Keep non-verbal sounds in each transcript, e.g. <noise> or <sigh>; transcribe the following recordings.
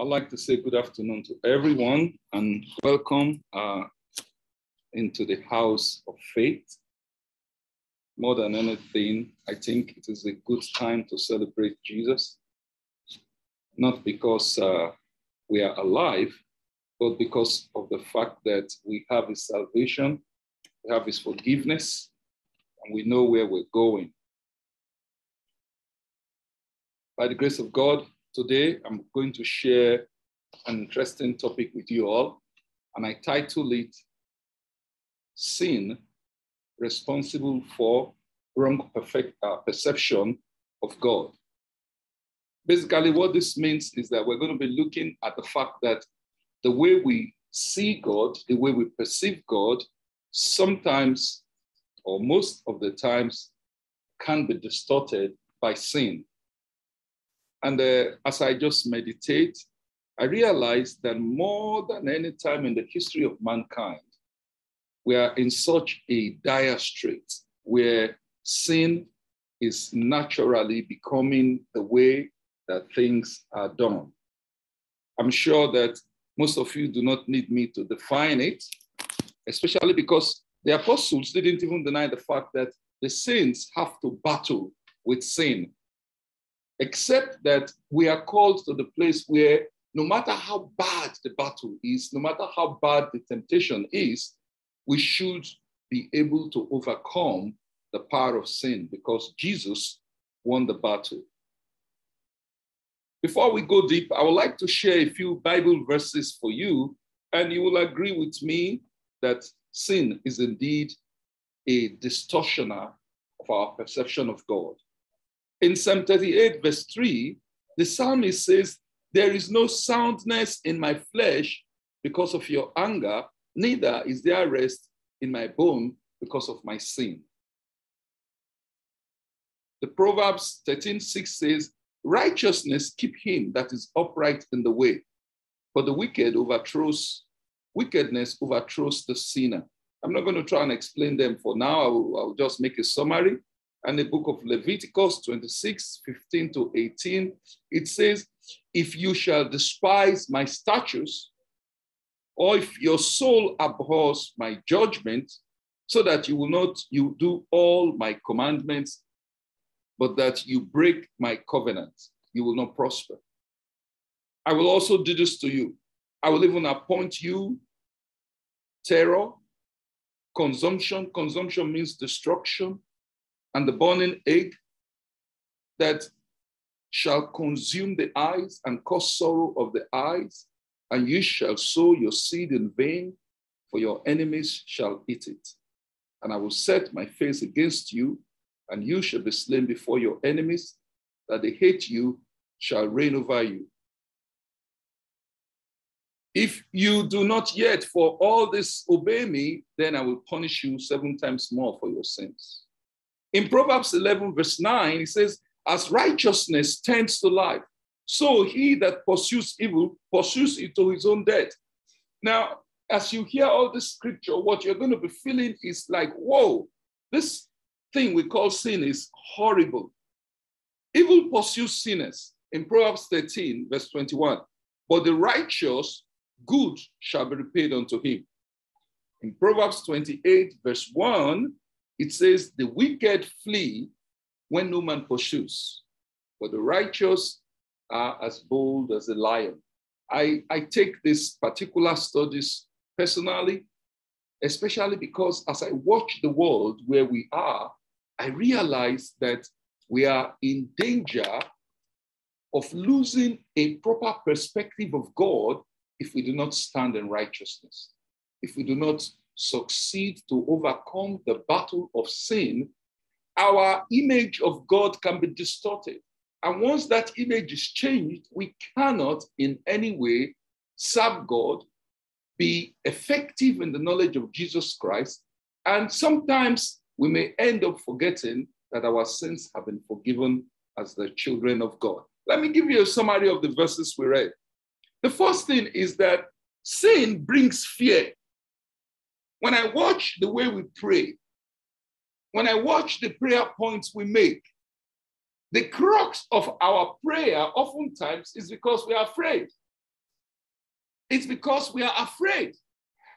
I'd like to say good afternoon to everyone and welcome uh, into the house of faith. More than anything, I think it is a good time to celebrate Jesus, not because uh, we are alive, but because of the fact that we have His salvation, we have His forgiveness, and we know where we're going. By the grace of God, today I'm going to share an interesting topic with you all, and I title it Sin Responsible for Wrong perfect, uh, Perception of God. Basically, what this means is that we're going to be looking at the fact that the way we see God, the way we perceive God, sometimes or most of the times can be distorted by sin. And uh, as I just meditate, I realize that more than any time in the history of mankind, we are in such a dire strait where sin is naturally becoming the way that things are done. I'm sure that most of you do not need me to define it, especially because the apostles didn't even deny the fact that the saints have to battle with sin except that we are called to the place where no matter how bad the battle is, no matter how bad the temptation is, we should be able to overcome the power of sin because Jesus won the battle. Before we go deep, I would like to share a few Bible verses for you, and you will agree with me that sin is indeed a distortioner of our perception of God. In Psalm 38, verse 3, the psalmist says, There is no soundness in my flesh because of your anger, neither is there rest in my bone because of my sin. The Proverbs 13, 6 says, Righteousness keep him that is upright in the way, but the wicked overthrows, wickedness overthrows the sinner. I'm not going to try and explain them for now. I will, I will just make a summary and the book of Leviticus 26, 15 to 18, it says, If you shall despise my statutes, or if your soul abhors my judgment, so that you will not you do all my commandments, but that you break my covenant, you will not prosper. I will also do this to you. I will even appoint you terror, consumption. Consumption means destruction and the burning egg that shall consume the eyes and cause sorrow of the eyes, and you shall sow your seed in vain, for your enemies shall eat it. And I will set my face against you, and you shall be slain before your enemies, that they hate you shall reign over you. If you do not yet for all this obey me, then I will punish you seven times more for your sins. In Proverbs 11, verse 9, it says, As righteousness tends to life, so he that pursues evil pursues it to his own death. Now, as you hear all this scripture, what you're going to be feeling is like, whoa, this thing we call sin is horrible. Evil pursues sinners in Proverbs 13, verse 21. But the righteous, good shall be repaid unto him. In Proverbs 28, verse 1, it says, The wicked flee when no man pursues, but the righteous are as bold as a lion. I, I take these particular studies personally, especially because as I watch the world where we are, I realize that we are in danger of losing a proper perspective of God if we do not stand in righteousness, if we do not succeed to overcome the battle of sin, our image of God can be distorted. And once that image is changed, we cannot in any way serve God, be effective in the knowledge of Jesus Christ, and sometimes we may end up forgetting that our sins have been forgiven as the children of God. Let me give you a summary of the verses we read. The first thing is that sin brings fear. When I watch the way we pray, when I watch the prayer points we make, the crux of our prayer oftentimes is because we are afraid. It's because we are afraid.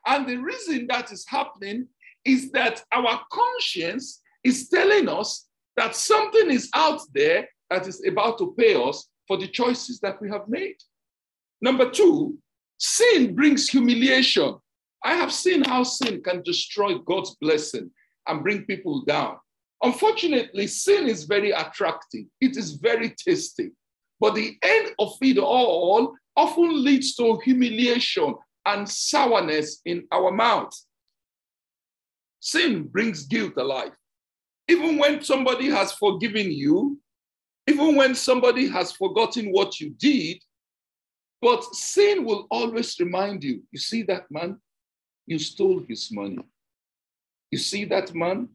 And the reason that is happening is that our conscience is telling us that something is out there that is about to pay us for the choices that we have made. Number two, sin brings humiliation. I have seen how sin can destroy God's blessing and bring people down. Unfortunately, sin is very attractive, it is very tasty. But the end of it all often leads to humiliation and sourness in our mouths. Sin brings guilt alive. Even when somebody has forgiven you, even when somebody has forgotten what you did, but sin will always remind you you see that man, you stole his money. You see that man,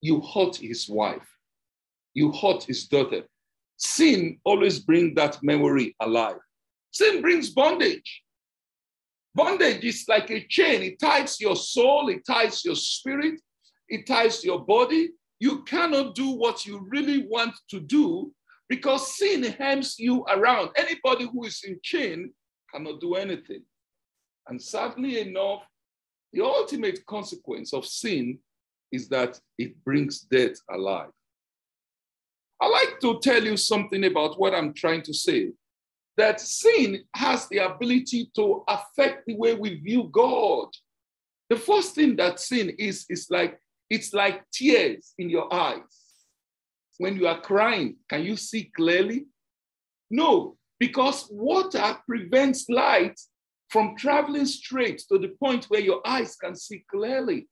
you hurt his wife, you hurt his daughter. Sin always brings that memory alive. Sin brings bondage. Bondage is like a chain, it ties your soul, it ties your spirit, it ties your body. You cannot do what you really want to do because sin hems you around. Anybody who is in chain cannot do anything. And sadly enough, the ultimate consequence of sin is that it brings death alive. I like to tell you something about what I'm trying to say that sin has the ability to affect the way we view God. The first thing that sin is, is like it's like tears in your eyes. When you are crying, can you see clearly? No, because water prevents light from traveling straight to the point where your eyes can see clearly.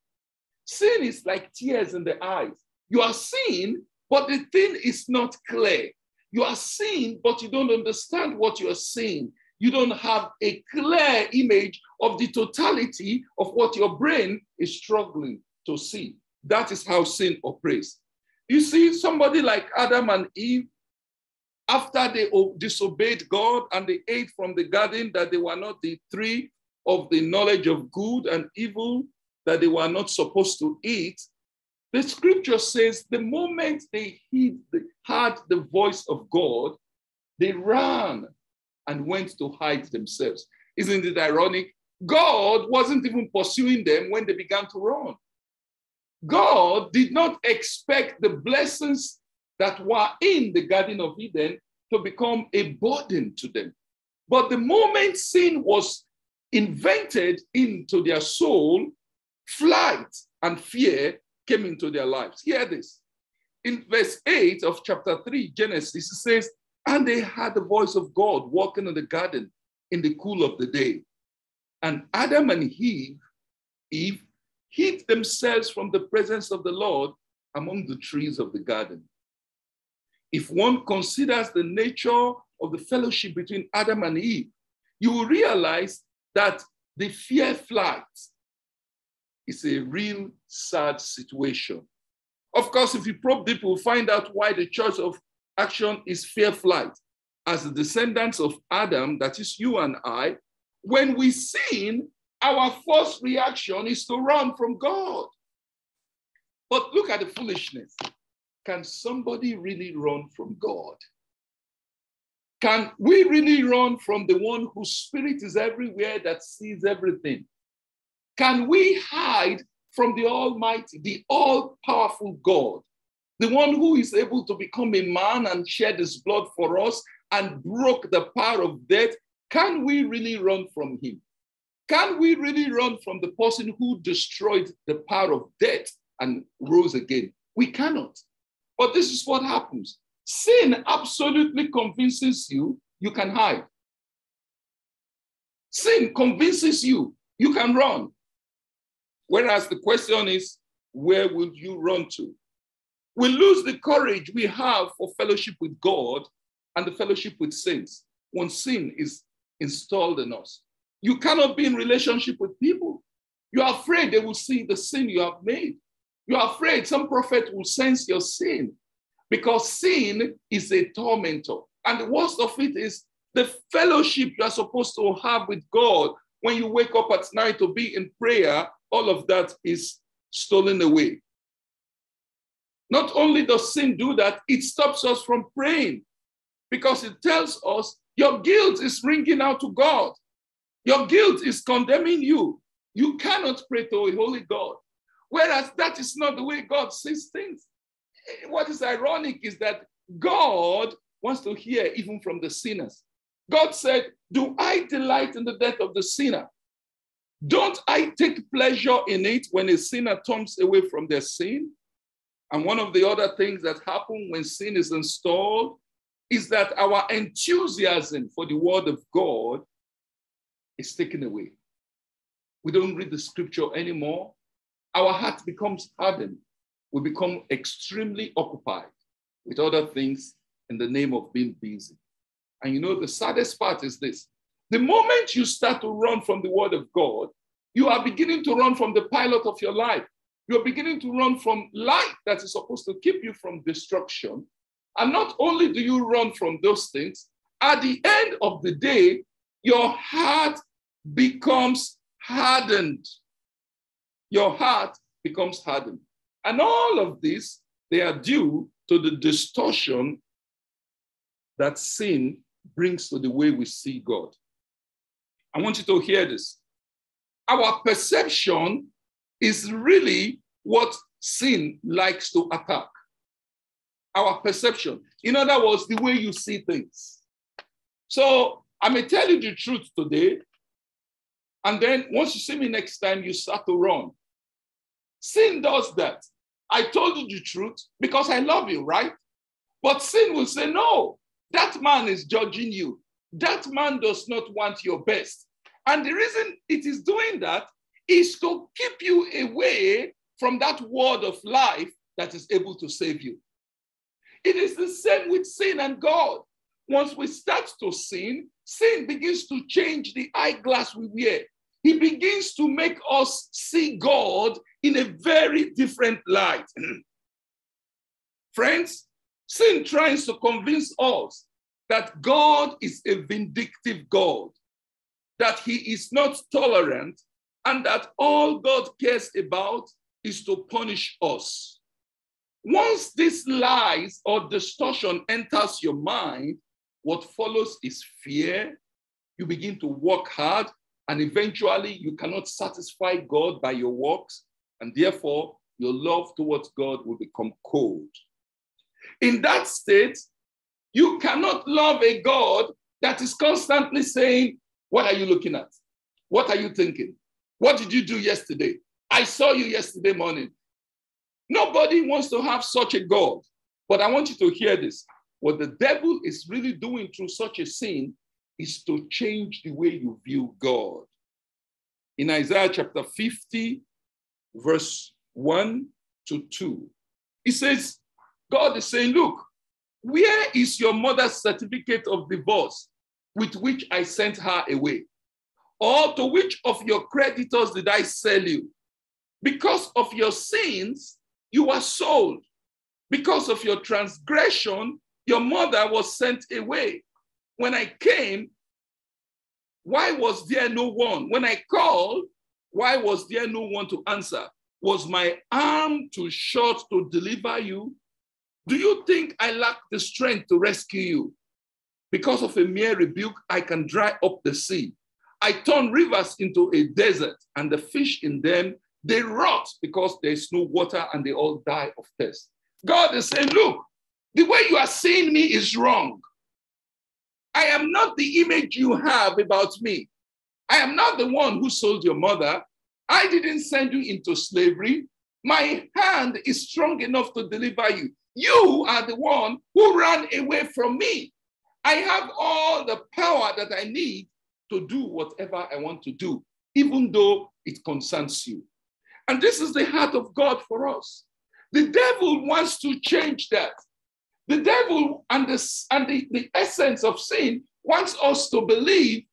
Sin is like tears in the eyes. You are seeing, but the thing is not clear. You are seeing, but you don't understand what you are seeing. You don't have a clear image of the totality of what your brain is struggling to see. That is how sin operates. You see, somebody like Adam and Eve, after they disobeyed God and they ate from the garden, that they were not the tree of the knowledge of good and evil, that they were not supposed to eat, the scripture says the moment they heard the voice of God, they ran and went to hide themselves. Isn't it ironic? God wasn't even pursuing them when they began to run. God did not expect the blessings that were in the Garden of Eden to become a burden to them. But the moment sin was invented into their soul, flight and fear came into their lives. Hear this. In verse 8 of chapter 3, Genesis, it says, And they had the voice of God walking in the garden in the cool of the day. And Adam and Eve, Eve hid themselves from the presence of the Lord among the trees of the garden. If one considers the nature of the fellowship between Adam and Eve, you will realize that the fear flight is a real sad situation. Of course, if you probe deep, we'll find out why the choice of action is fear flight. As the descendants of Adam, that is you and I, when we sin, our first reaction is to run from God. But look at the foolishness. Can somebody really run from God? Can we really run from the one whose spirit is everywhere that sees everything? Can we hide from the Almighty, the all powerful God, the one who is able to become a man and shed his blood for us and broke the power of death? Can we really run from him? Can we really run from the person who destroyed the power of death and rose again? We cannot. But this is what happens sin absolutely convinces you you can hide. Sin convinces you you can run. Whereas the question is, where will you run to? We lose the courage we have for fellowship with God and the fellowship with saints when sin is installed in us. You cannot be in relationship with people. You are afraid they will see the sin you have made. You are afraid some prophet will sense your sin because sin is a tormentor. And the worst of it is the fellowship you are supposed to have with God when you wake up at night to be in prayer all of that is stolen away. Not only does sin do that, it stops us from praying because it tells us your guilt is ringing out to God. Your guilt is condemning you. You cannot pray to a holy God. Whereas that is not the way God sees things. What is ironic is that God wants to hear even from the sinners. God said, Do I delight in the death of the sinner? Don't I take pleasure in it when a sinner turns away from their sin? And one of the other things that happen when sin is installed is that our enthusiasm for the word of God is taken away. We don't read the scripture anymore. Our heart becomes hardened. We become extremely occupied with other things in the name of being busy. And you know, the saddest part is this the moment you start to run from the word of God, you are beginning to run from the pilot of your life. You're beginning to run from light that is supposed to keep you from destruction. And not only do you run from those things, at the end of the day, your heart becomes hardened. Your heart becomes hardened. And all of this, they are due to the distortion that sin brings to the way we see God. I want you to hear this. Our perception is really what sin likes to attack. Our perception. In other words, the way you see things. So I may tell you the truth today, and then once you see me next time, you start to run. Sin does that. I told you the truth because I love you, right? But sin will say, no, that man is judging you. That man does not want your best. And the reason it is doing that is to keep you away from that word of life that is able to save you. It is the same with sin and God. Once we start to sin, sin begins to change the eyeglass we wear. He begins to make us see God in a very different light. <clears throat> Friends, sin tries to convince us that God is a vindictive God, that he is not tolerant, and that all God cares about is to punish us. Once this lies or distortion enters your mind, what follows is fear. You begin to work hard, and eventually you cannot satisfy God by your works, and therefore your love towards God will become cold. In that state, you cannot love a God that is constantly saying, What are you looking at? What are you thinking? What did you do yesterday? I saw you yesterday morning. Nobody wants to have such a God. But I want you to hear this. What the devil is really doing through such a sin is to change the way you view God. In Isaiah chapter 50, verse 1 to 2, he says, God is saying, Look, where is your mother's certificate of divorce with which I sent her away? Or to which of your creditors did I sell you? Because of your sins, you were sold. Because of your transgression, your mother was sent away. When I came, why was there no one? When I called, why was there no one to answer? Was my arm too short to deliver you? Do you think I lack the strength to rescue you? Because of a mere rebuke, I can dry up the sea. I turn rivers into a desert, and the fish in them they rot because there's no water and they all die of thirst. God is saying, Look, the way you are seeing me is wrong. I am not the image you have about me. I am not the one who sold your mother. I didn't send you into slavery. My hand is strong enough to deliver you. You are the one who ran away from me. I have all the power that I need to do whatever I want to do, even though it concerns you. And this is the heart of God for us. The devil wants to change that. The devil and, the, and the, the essence of sin wants us to believe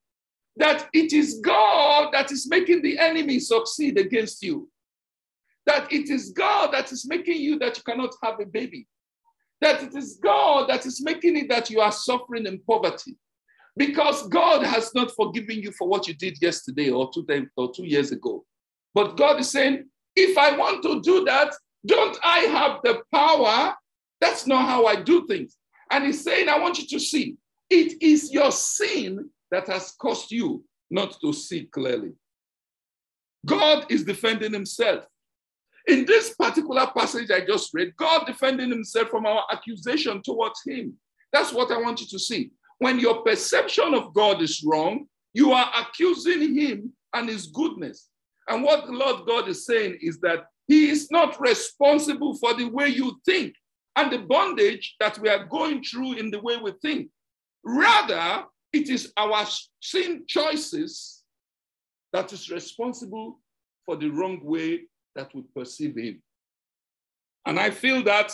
that it is God that is making the enemy succeed against you that it is God that is making you that you cannot have a baby, that it is God that is making it that you are suffering in poverty. Because God has not forgiven you for what you did yesterday or two, days, or two years ago. But God is saying, if I want to do that, don't I have the power? That's not how I do things. And He's saying, I want you to see it is your sin that has caused you not to see clearly. God is defending himself. In this particular passage I just read, God defending himself from our accusation towards him. That's what I want you to see. When your perception of God is wrong, you are accusing him and his goodness. And what the Lord God is saying is that he is not responsible for the way you think and the bondage that we are going through in the way we think. Rather, it is our sin choices that is responsible for the wrong way that we perceive him. And I feel that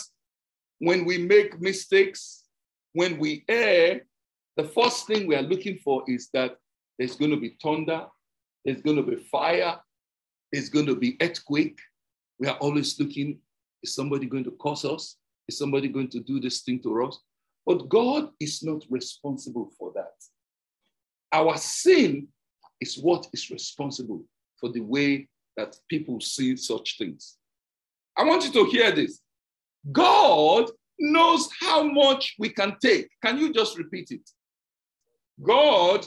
when we make mistakes, when we err, the first thing we are looking for is that there's going to be thunder, there's going to be fire, there's going to be earthquake. We are always looking, is somebody going to curse us? Is somebody going to do this thing to us? But God is not responsible for that. Our sin is what is responsible for the way that people see such things. I want you to hear this. God knows how much we can take. Can you just repeat it? God,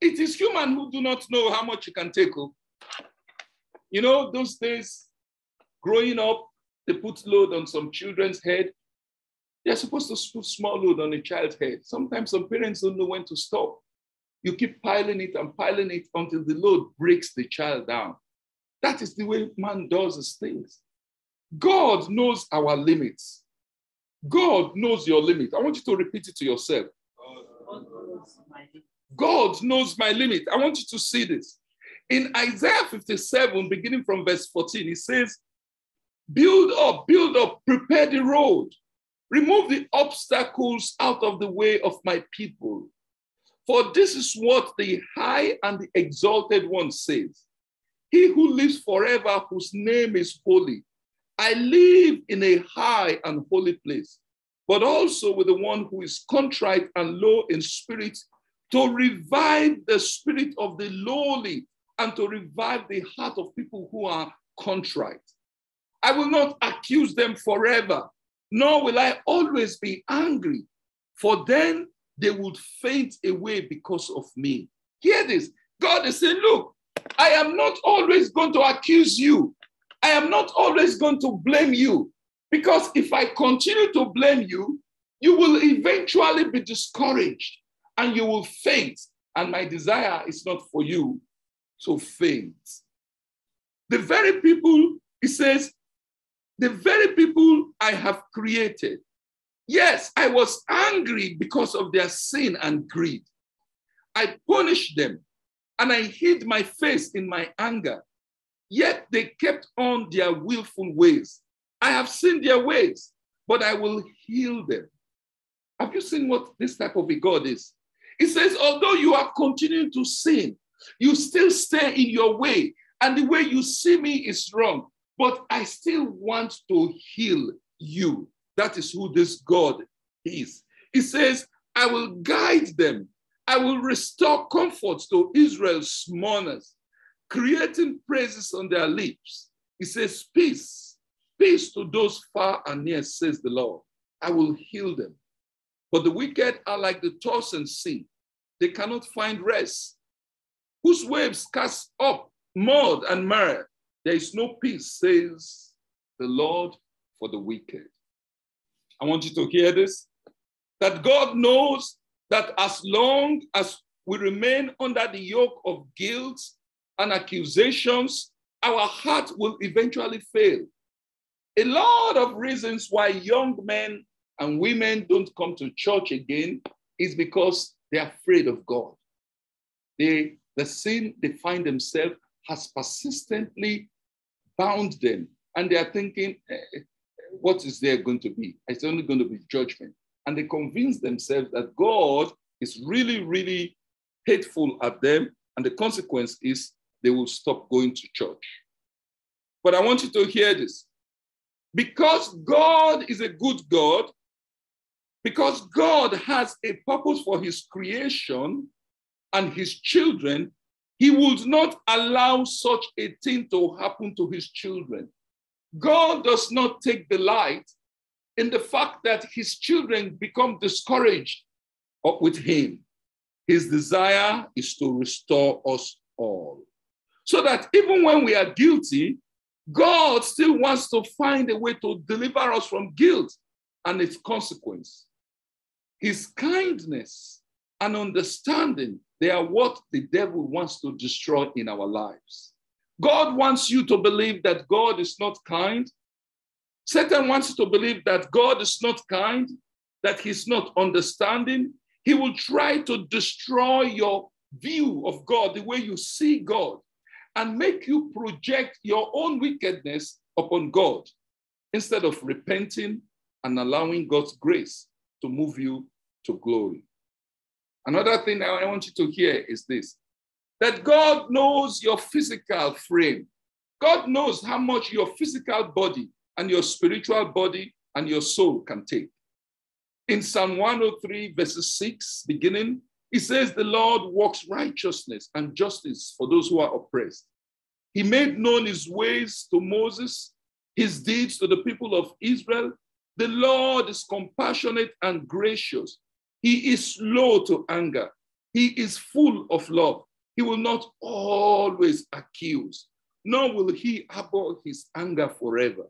it is human who do not know how much you can take. Oh. You know, those days, growing up, they put load on some children's head. They're supposed to put small load on a child's head. Sometimes some parents don't know when to stop. You keep piling it and piling it until the load breaks the child down. That is the way man does his things. God knows our limits. God knows your limit. I want you to repeat it to yourself. God knows my limit. I want you to see this. In Isaiah 57, beginning from verse 14, he says, Build up, build up, prepare the road, remove the obstacles out of the way of my people. For this is what the high and the exalted one says He who lives forever, whose name is holy. I live in a high and holy place, but also with the one who is contrite and low in spirit, to revive the spirit of the lowly and to revive the heart of people who are contrite. I will not accuse them forever, nor will I always be angry, for then they would faint away because of me. Hear this God is saying, Look, I am not always going to accuse you. I am not always going to blame you. Because if I continue to blame you, you will eventually be discouraged and you will faint. And my desire is not for you to faint. The very people, he says, the very people I have created, Yes, I was angry because of their sin and greed. I punished them and I hid my face in my anger. Yet they kept on their willful ways. I have seen their ways, but I will heal them. Have you seen what this type of a God is? He says, although you are continuing to sin, you still stay in your way, and the way you see me is wrong, but I still want to heal you. That is who this God is. He says, I will guide them. I will restore comfort to Israel's mourners, creating praises on their lips. He says, Peace, peace to those far and near, says the Lord. I will heal them. But the wicked are like the tossing sea, they cannot find rest. Whose waves cast up mud and mire. There is no peace, says the Lord, for the wicked. I want you to hear this that God knows that as long as we remain under the yoke of guilt and accusations, our heart will eventually fail. A lot of reasons why young men and women don't come to church again is because they're afraid of God. They, the sin they find themselves has persistently bound them, and they are thinking, eh, what is there going to be? It's only going to be judgment. And they convince themselves that God is really, really hateful at them. And the consequence is they will stop going to church. But I want you to hear this. Because God is a good God, because God has a purpose for his creation and his children, he would not allow such a thing to happen to his children. God does not take delight in the fact that his children become discouraged with him. His desire is to restore us all. So that even when we are guilty, God still wants to find a way to deliver us from guilt and its consequence. His kindness and understanding, they are what the devil wants to destroy in our lives. God wants you to believe that God is not kind. Satan wants you to believe that God is not kind, that he's not understanding. He will try to destroy your view of God, the way you see God, and make you project your own wickedness upon God instead of repenting and allowing God's grace to move you to glory. Another thing I want you to hear is this that God knows your physical frame. God knows how much your physical body and your spiritual body and your soul can take. In Psalm 103, verses 6, beginning, it says, The Lord works righteousness and justice for those who are oppressed. He made known his ways to Moses, his deeds to the people of Israel. The Lord is compassionate and gracious. He is slow to anger. He is full of love. He will not always accuse, nor will he abhor his anger forever.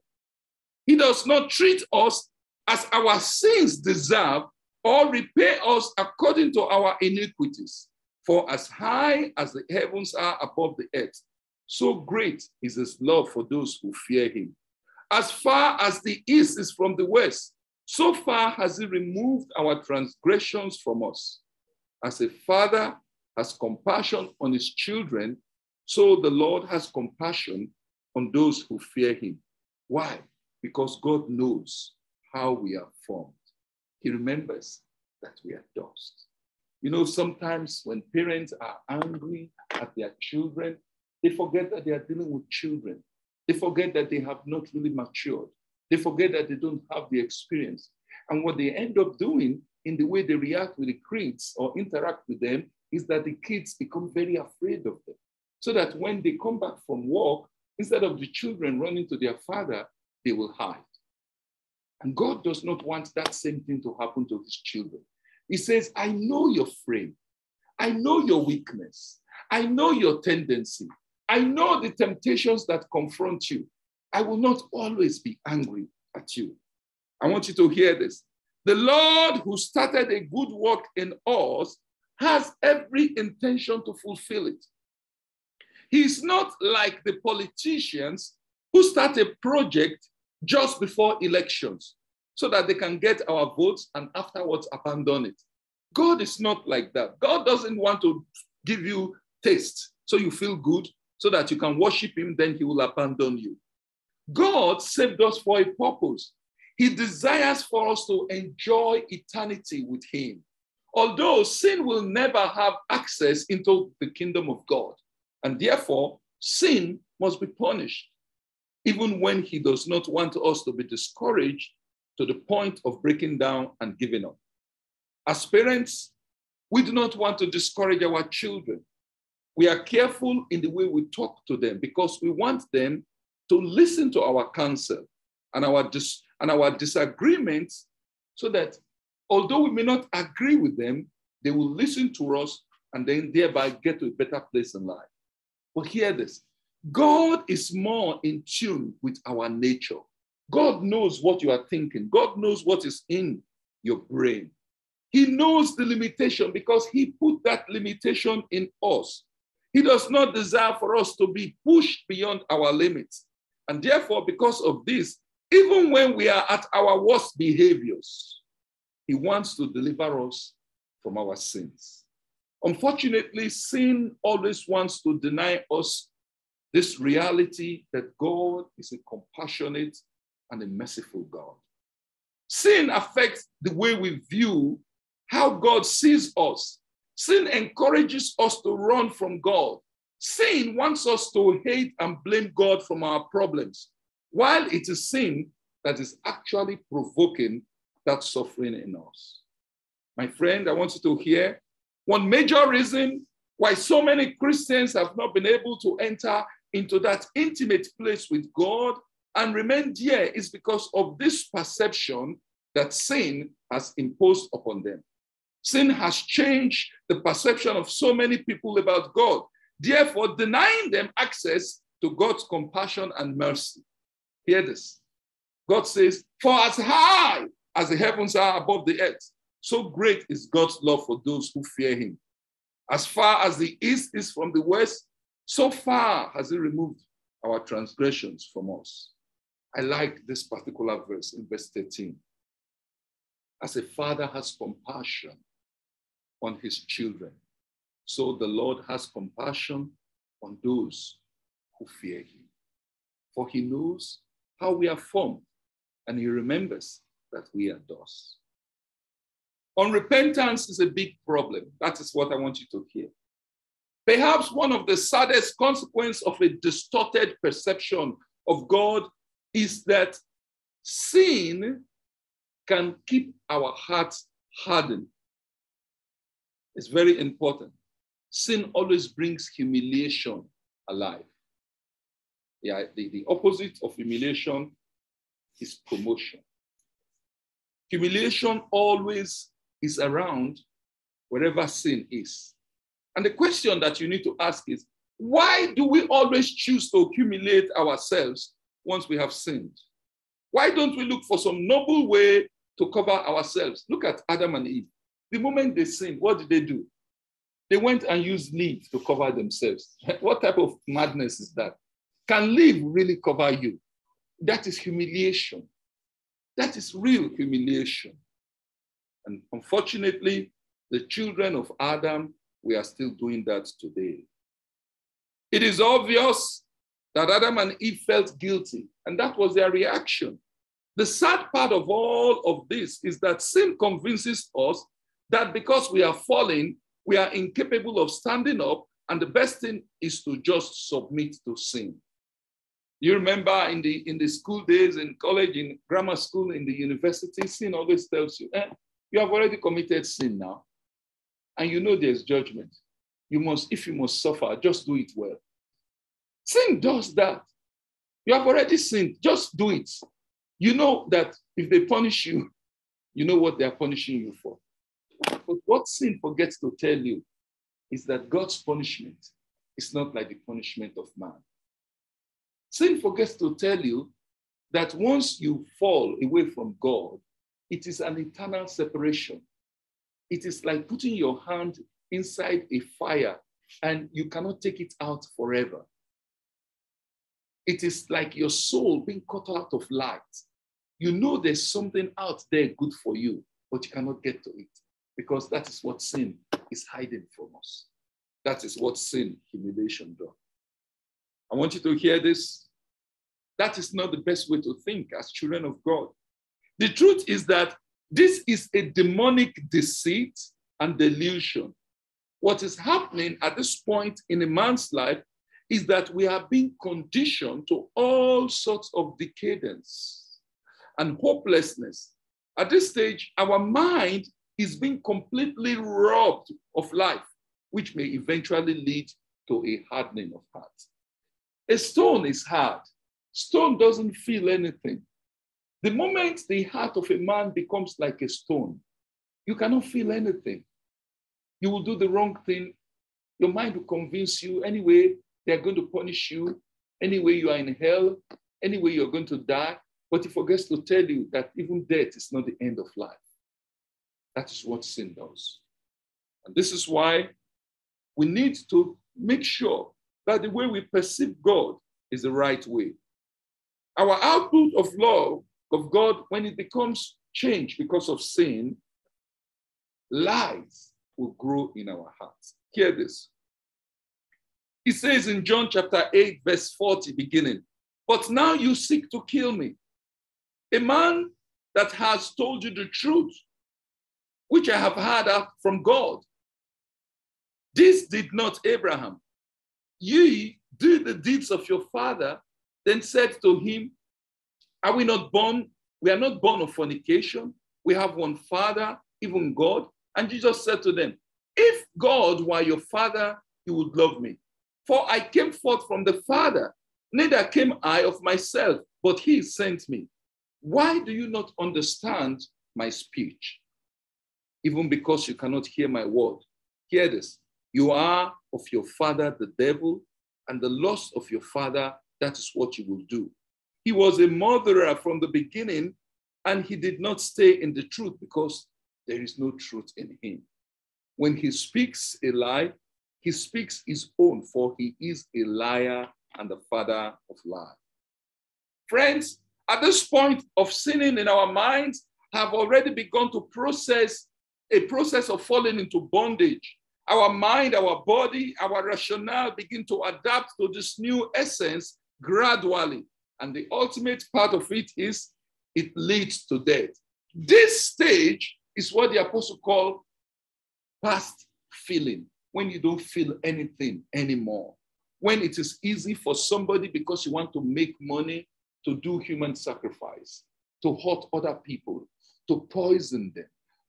He does not treat us as our sins deserve or repay us according to our iniquities. For as high as the heavens are above the earth, so great is his love for those who fear him. As far as the east is from the west, so far has he removed our transgressions from us. As a father has compassion on his children, so the Lord has compassion on those who fear him. Why? Because God knows how we are formed. He remembers that we are dust. You know, sometimes when parents are angry at their children, they forget that they are dealing with children. They forget that they have not really matured. They forget that they don't have the experience. And what they end up doing in the way they react with the kids or interact with them is that the kids become very afraid of them. So that when they come back from work, instead of the children running to their father, they will hide. And God does not want that same thing to happen to his children. He says, I know your frame. I know your weakness. I know your tendency. I know the temptations that confront you. I will not always be angry at you. I want you to hear this. The Lord who started a good work in us has every intention to fulfill it. He's not like the politicians who start a project just before elections so that they can get our votes and afterwards abandon it. God is not like that. God doesn't want to give you taste so you feel good so that you can worship Him, then He will abandon you. God saved us for a purpose. He desires for us to enjoy eternity with Him. Although sin will never have access into the kingdom of God, and therefore sin must be punished even when he does not want us to be discouraged to the point of breaking down and giving up. As parents, we do not want to discourage our children. We are careful in the way we talk to them because we want them to listen to our counsel and our, dis- and our disagreements so that although we may not agree with them, they will listen to us and then thereby get to a better place in life. But hear this God is more in tune with our nature. God knows what you are thinking, God knows what is in your brain. He knows the limitation because He put that limitation in us. He does not desire for us to be pushed beyond our limits. And therefore, because of this, even when we are at our worst behaviors, He wants to deliver us from our sins. Unfortunately, sin always wants to deny us this reality that God is a compassionate and a merciful God. Sin affects the way we view how God sees us. Sin encourages us to run from God. Sin wants us to hate and blame God from our problems, while it is sin that is actually provoking that suffering in us. My friend, I want you to hear one major reason why so many Christians have not been able to enter into that intimate place with God and remain there is because of this perception that sin has imposed upon them. Sin has changed the perception of so many people about God, therefore, denying them access to God's compassion and mercy. Hear this God says, For as high as the heavens are above the earth, so great is God's love for those who fear him. As far as the east is from the west, so far has he removed our transgressions from us. I like this particular verse in verse 13. As a father has compassion on his children, so the Lord has compassion on those who fear him. For he knows how we are formed, and he remembers that we are dust. Unrepentance is a big problem. That is what I want you to hear. Perhaps one of the saddest consequences of a distorted perception of God is that sin can keep our hearts hardened. It's very important. Sin always brings humiliation alive. Yeah, the, the opposite of humiliation is promotion. Humiliation always is around wherever sin is. And the question that you need to ask is why do we always choose to accumulate ourselves once we have sinned? Why don't we look for some noble way to cover ourselves? Look at Adam and Eve. The moment they sinned, what did they do? They went and used leaves to cover themselves. <laughs> what type of madness is that? Can leaf really cover you? That is humiliation. That is real humiliation. And unfortunately, the children of Adam, we are still doing that today. It is obvious that Adam and Eve felt guilty, and that was their reaction. The sad part of all of this is that sin convinces us that because we are falling, we are incapable of standing up, and the best thing is to just submit to sin. You remember in the in the school days, in college, in grammar school, in the university, sin always tells you, eh, you have already committed sin now, and you know there's judgment. You must, if you must suffer, just do it well. Sin does that. You have already sinned, just do it. You know that if they punish you, you know what they are punishing you for. But what sin forgets to tell you is that God's punishment is not like the punishment of man. Sin forgets to tell you that once you fall away from God, it is an eternal separation. It is like putting your hand inside a fire and you cannot take it out forever. It is like your soul being cut out of light. You know there's something out there good for you, but you cannot get to it because that is what sin is hiding from us. That is what sin, humiliation, does. I want you to hear this. That is not the best way to think as children of God. The truth is that this is a demonic deceit and delusion. What is happening at this point in a man's life is that we are being conditioned to all sorts of decadence and hopelessness. At this stage, our mind is being completely robbed of life, which may eventually lead to a hardening of heart. A stone is hard. Stone doesn't feel anything. The moment the heart of a man becomes like a stone, you cannot feel anything. You will do the wrong thing. Your mind will convince you anyway, they're going to punish you. Anyway, you are in hell. Anyway, you're going to die. But he forgets to tell you that even death is not the end of life. That is what sin does. And this is why we need to make sure that the way we perceive God is the right way. Our output of love of God, when it becomes changed because of sin, lies will grow in our hearts. Hear this. He says in John chapter 8, verse 40, beginning, But now you seek to kill me, a man that has told you the truth, which I have heard from God. This did not Abraham. Ye do the deeds of your father, then said to him, are we not born? We are not born of fornication. We have one Father, even God. And Jesus said to them, If God were your Father, you would love me. For I came forth from the Father, neither came I of myself, but he sent me. Why do you not understand my speech? Even because you cannot hear my word. Hear this. You are of your father, the devil, and the lust of your father, that is what you will do. He was a murderer from the beginning, and he did not stay in the truth because there is no truth in him. When he speaks a lie, he speaks his own, for he is a liar and the father of lies. Friends, at this point of sinning in our minds, have already begun to process a process of falling into bondage. Our mind, our body, our rationale begin to adapt to this new essence gradually. And the ultimate part of it is it leads to death. This stage is what the apostle called past feeling, when you don't feel anything anymore. When it is easy for somebody because you want to make money to do human sacrifice, to hurt other people, to poison them,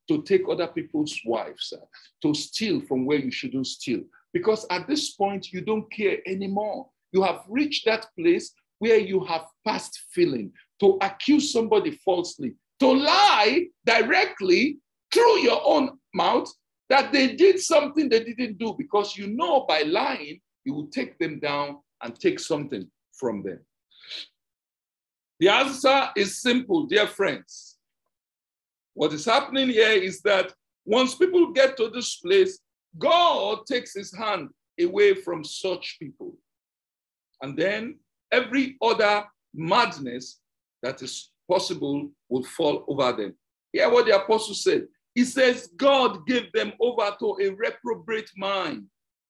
to take other people's wives, uh, to steal from where you shouldn't steal. Because at this point, you don't care anymore. You have reached that place where you have past feeling to accuse somebody falsely, to lie directly through your own mouth that they did something they didn't do because you know by lying, you will take them down and take something from them. The answer is simple, dear friends. What is happening here is that once people get to this place, God takes his hand away from such people. And then every other madness that is possible will fall over them. Hear what the apostle said. He says, God gave them over to a reprobate mind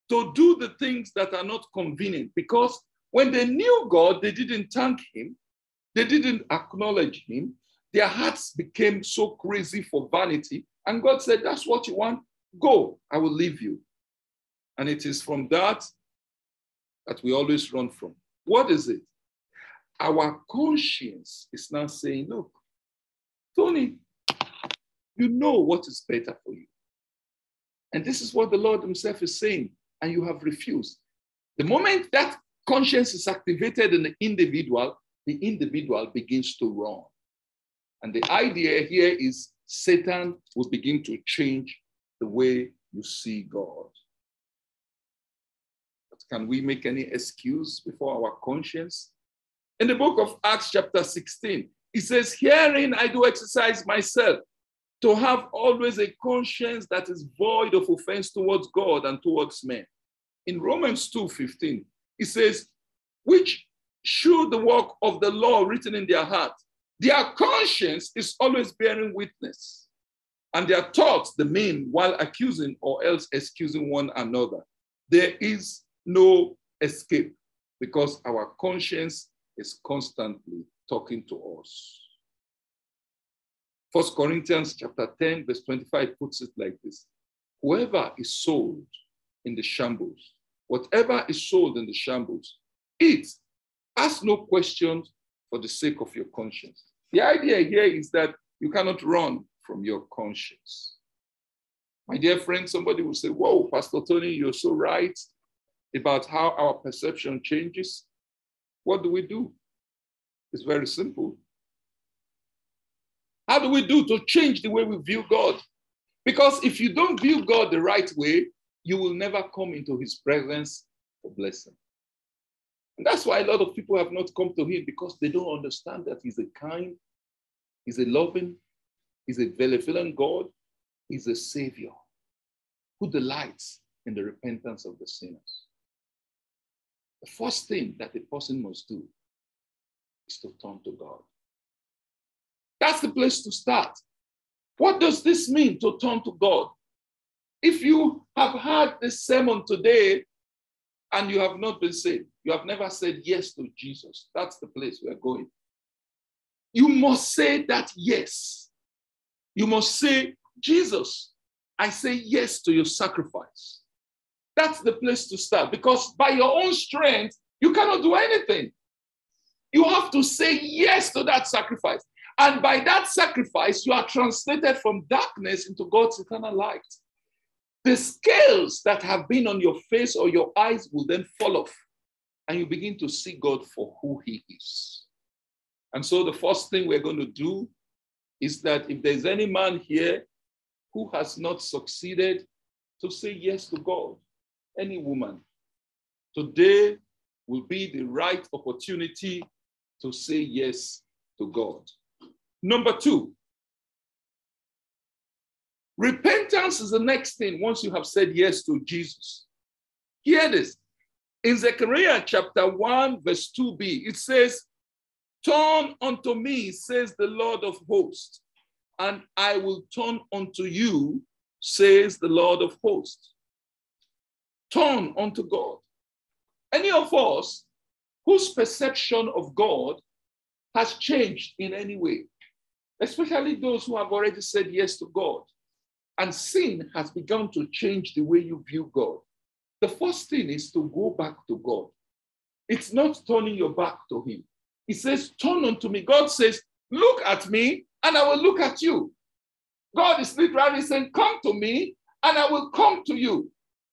to do the things that are not convenient. Because when they knew God, they didn't thank Him, they didn't acknowledge Him. Their hearts became so crazy for vanity. And God said, That's what you want? Go, I will leave you. And it is from that that we always run from. What is it? Our conscience is now saying, Look, Tony, you know what is better for you. And this is what the Lord Himself is saying, and you have refused. The moment that conscience is activated in the individual, the individual begins to run. And the idea here is Satan will begin to change the way you see God. But can we make any excuse before our conscience? In the book of Acts, chapter 16, it says, Herein I do exercise myself to have always a conscience that is void of offense towards God and towards men. In Romans 2:15, it says, which show the work of the law written in their heart. Their conscience is always bearing witness, and their thoughts the mean while accusing or else excusing one another. There is no escape because our conscience is constantly talking to us. First Corinthians chapter 10, verse 25 puts it like this. Whoever is sold in the shambles, whatever is sold in the shambles, eat. Ask no questions for the sake of your conscience. The idea here is that you cannot run from your conscience. My dear friend, somebody will say, Whoa, Pastor Tony, you're so right about how our perception changes. What do we do? It's very simple. How do we do to change the way we view God? Because if you don't view God the right way, you will never come into his presence for blessing. And that's why a lot of people have not come to him because they don't understand that he's a kind, he's a loving, he's a benevolent God, he's a savior who delights in the repentance of the sinners. The first thing that a person must do is to turn to God. That's the place to start. What does this mean to turn to God? If you have heard this sermon today and you have not been saved, you have never said yes to Jesus, that's the place we're going. You must say that yes. You must say, Jesus, I say yes to your sacrifice. That's the place to start because by your own strength, you cannot do anything. You have to say yes to that sacrifice. And by that sacrifice, you are translated from darkness into God's eternal light. The scales that have been on your face or your eyes will then fall off, and you begin to see God for who He is. And so, the first thing we're going to do is that if there's any man here who has not succeeded to say yes to God, any woman, today will be the right opportunity to say yes to God. Number two, repentance is the next thing once you have said yes to Jesus. Hear this. In Zechariah chapter 1, verse 2b, it says, Turn unto me, says the Lord of hosts, and I will turn unto you, says the Lord of hosts. Turn unto God. Any of us whose perception of God has changed in any way, especially those who have already said yes to God, and sin has begun to change the way you view God. The first thing is to go back to God. It's not turning your back to Him. He says, Turn unto me. God says, Look at me, and I will look at you. God is literally saying, Come to me, and I will come to you.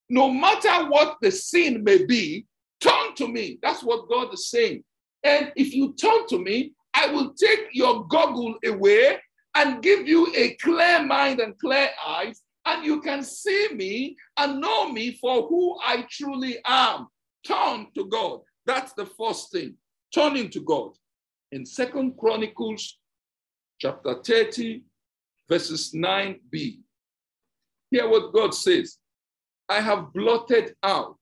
No matter what the sin may be, turn to me. That's what God is saying. And if you turn to me, I will take your goggle away and give you a clear mind and clear eyes, and you can see me and know me for who I truly am. Turn to God. That's the first thing. Turning to God. In Second Chronicles chapter 30, verses 9b. Hear what God says. I have blotted out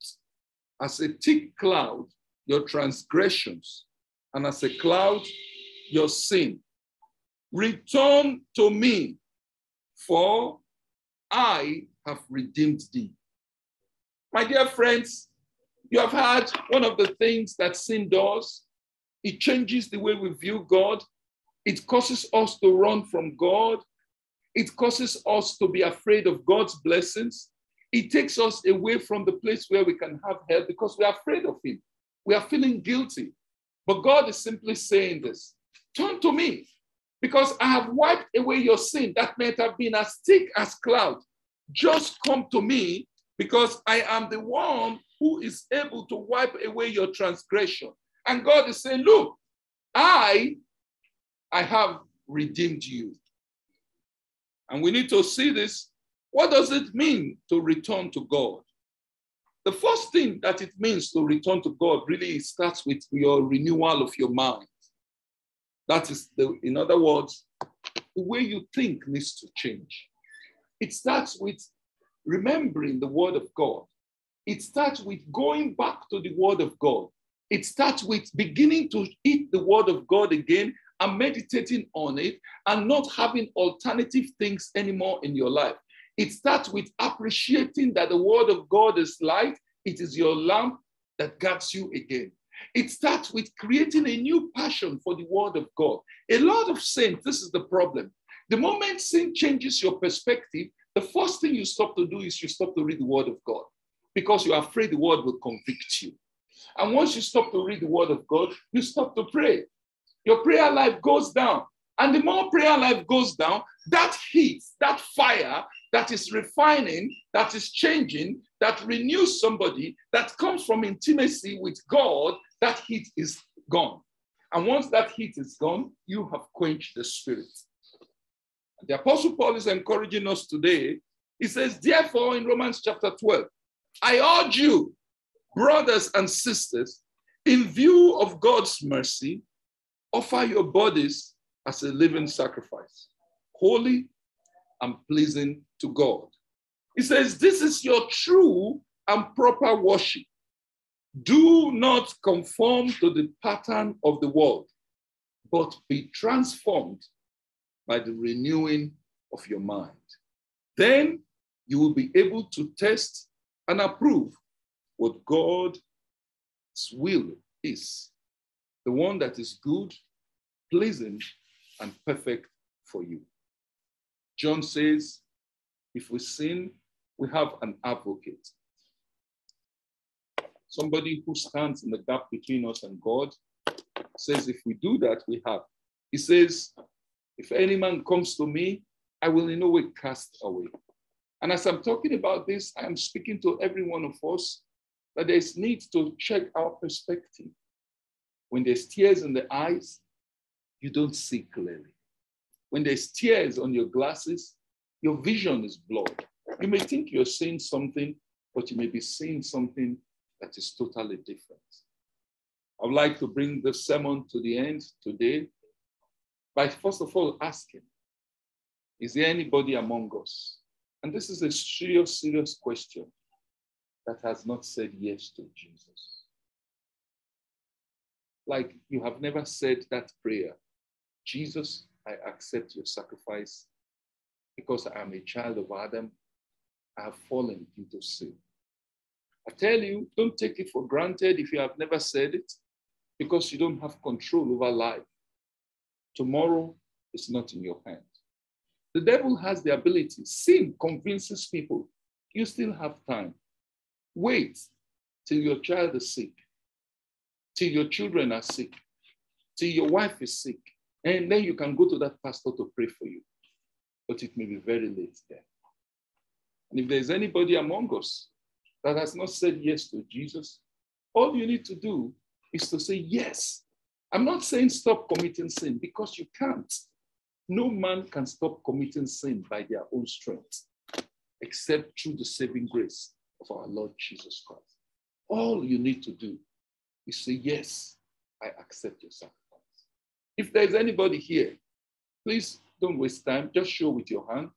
as a thick cloud your transgressions, and as a cloud your sin. Return to me, for I have redeemed thee. My dear friends, you have heard one of the things that sin does. It changes the way we view God. It causes us to run from God. It causes us to be afraid of God's blessings. It takes us away from the place where we can have help because we are afraid of Him. We are feeling guilty. But God is simply saying this Turn to me because I have wiped away your sin that might have been as thick as cloud. Just come to me because I am the one who is able to wipe away your transgression. And God is saying, Look, I, I have redeemed you. And we need to see this. What does it mean to return to God? The first thing that it means to return to God really starts with your renewal of your mind. That is, the, in other words, the way you think needs to change. It starts with remembering the word of God. It starts with going back to the word of God. It starts with beginning to eat the word of God again and meditating on it and not having alternative things anymore in your life. It starts with appreciating that the word of God is light, it is your lamp that guides you again. It starts with creating a new passion for the word of God. A lot of saints, this is the problem. The moment sin changes your perspective, the first thing you stop to do is you stop to read the word of God because you're afraid the word will convict you. And once you stop to read the word of God, you stop to pray your prayer life goes down. And the more prayer life goes down, that heat, that fire that is refining, that is changing, that renews somebody, that comes from intimacy with God, that heat is gone. And once that heat is gone, you have quenched the spirit. The Apostle Paul is encouraging us today. He says, Therefore, in Romans chapter 12, I urge you, brothers and sisters, in view of God's mercy, offer your bodies as a living sacrifice, holy and pleasing to God. He says, This is your true and proper worship. Do not conform to the pattern of the world, but be transformed by the renewing of your mind. Then you will be able to test and approve what God's will is the one that is good, pleasing, and perfect for you. John says, if we sin, we have an advocate. Somebody who stands in the gap between us and God says, if we do that, we have. He says, if any man comes to me, I will in no way cast away. And as I'm talking about this, I am speaking to every one of us that there's need to check our perspective. When there's tears in the eyes, you don't see clearly. When there's tears on your glasses, Your vision is blurred. You may think you're seeing something, but you may be seeing something that is totally different. I would like to bring the sermon to the end today by first of all asking, is there anybody among us? And this is a serious, serious question that has not said yes to Jesus. Like you have never said that prayer Jesus, I accept your sacrifice because I am a child of Adam. I have fallen into sin. I tell you, don't take it for granted if you have never said it because you don't have control over life. Tomorrow is not in your hand. The devil has the ability. Sin convinces people. You still have time. Wait till your child is sick, till your children are sick, till your wife is sick, and then you can go to that pastor to pray for you. But it may be very late then. And if there's anybody among us that has not said yes to Jesus, all you need to do is to say yes. I'm not saying stop committing sin because you can't. No man can stop committing sin by their own strength, except through the saving grace of our Lord Jesus Christ. All you need to do is say, Yes, I accept your sacrifice. If there's anybody here, please don't waste time. Just show with your hand.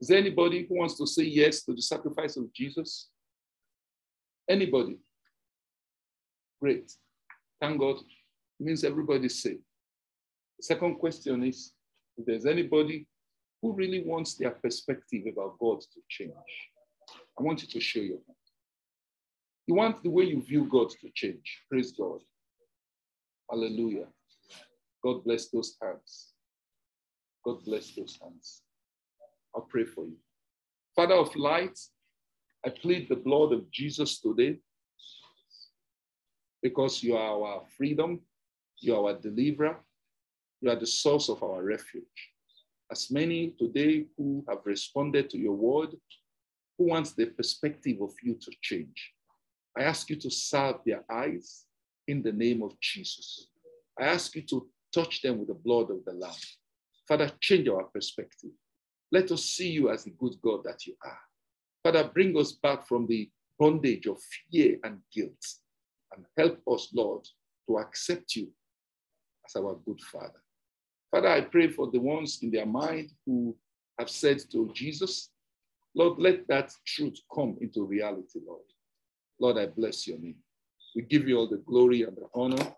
Is there anybody who wants to say yes to the sacrifice of Jesus? Anybody? Great. Thank God. It means everybody's. The second question is if there's anybody who really wants their perspective about God to change, I want you to show your hand. You want the way you view God to change. Praise God. Hallelujah. God bless those hands. God bless those hands. I'll pray for you. Father of light, I plead the blood of Jesus today because you are our freedom, you are our deliverer, you are the source of our refuge. As many today who have responded to your word, who wants the perspective of you to change, I ask you to serve their eyes in the name of Jesus. I ask you to touch them with the blood of the Lamb. Father, change our perspective. Let us see you as the good God that you are. Father, bring us back from the bondage of fear and guilt and help us, Lord, to accept you as our good Father. Father, I pray for the ones in their mind who have said to Jesus, Lord, let that truth come into reality, Lord. Lord, I bless your name. We give you all the glory and the honor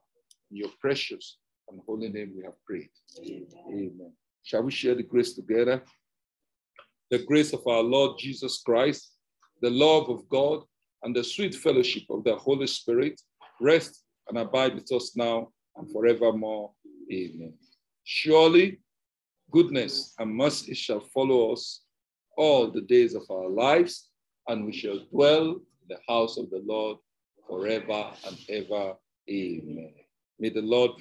in your precious and holy name we have prayed. Amen. Amen. Shall we share the grace together? The grace of our Lord Jesus Christ, the love of God, and the sweet fellowship of the Holy Spirit rest and abide with us now and forevermore. Amen. Surely goodness and mercy shall follow us all the days of our lives, and we shall dwell in the house of the Lord forever and ever. Amen. May the Lord